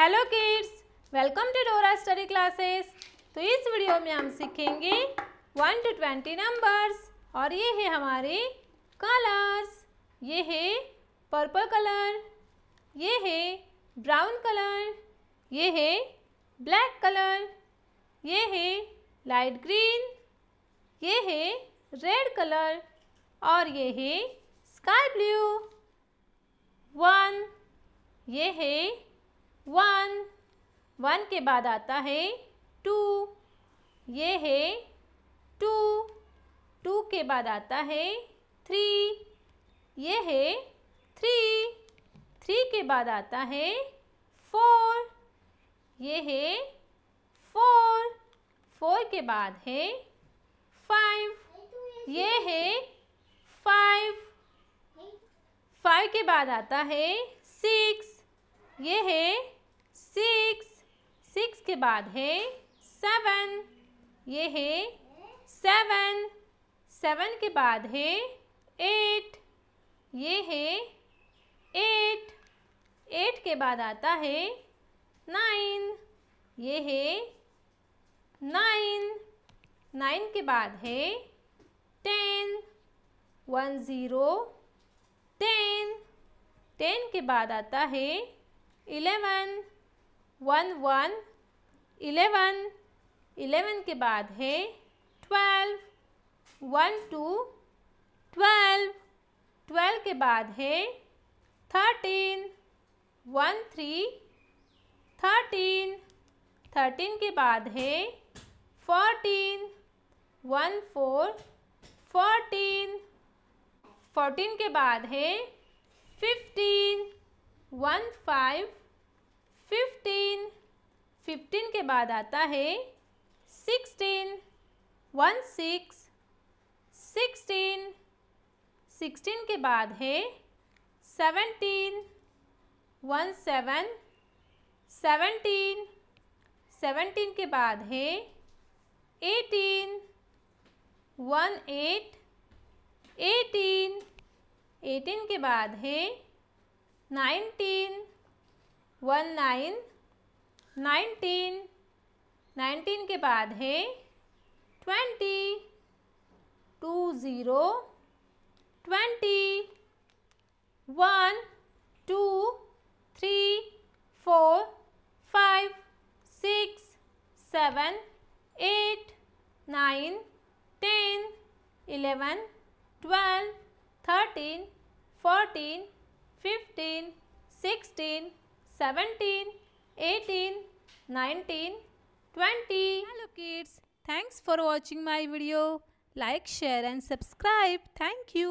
Hello kids welcome to Dora study classes तो इस video में हम सीखेंगे वन टू ट्वेंटी नंबर्स और ये है हमारे कलर्स ये है पर्पल कलर ये है ब्राउन कलर ये है ब्लैक कलर ये है लाइट ग्रीन ये है रेड कलर और ये है स्काई ब्लू वन ये है वन वन के बाद आता है टू, ये है टू टू के बाद आता है थ्री, ये है थ्री थ्री के बाद आता है फोर, ये है फोर फोर के बाद है फाइव, ये है फाइव फाइव के बाद आता है सिक्स, ये है सिक्स के बाद है सेवन ये है सेवन सेवन के बाद है एट ये है एट एट के बाद आता है नाइन ये है नाइन नाइन के बाद है ten one zero ten ten के बाद आता है eleven one one eleven eleven के बाद है twelve, one, two, twelve twelve के बाद है thirteen, one, three, thirteen thirteen के बाद है fourteen, one, four, fourteen fourteen के बाद है fifteen, one, five, fifteen fifteen के बाद आता है sixteen one six sixteen sixteen के बाद है seventeen one seven seventeen seventeen के बाद है eighteen one eight eighteen eighteen के बाद है nineteen one nine nineteen nineteen के बाद है twenty, two zero, twenty, one, two, three, four, five, six, seven, eight, nine, ten, eleven, twelve, thirteen, fourteen, fifteen, sixteen, seventeen, eighteen 19, 20. Hello kids. Thanks for watching my video. Like, share and subscribe. Thank you.